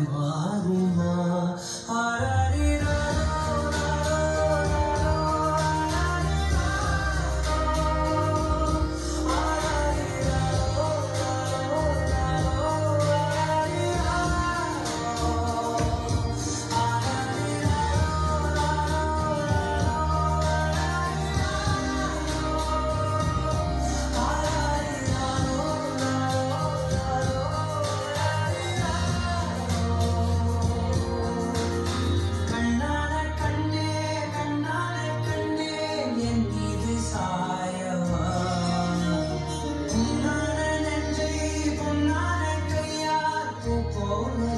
மாறுமா Oh.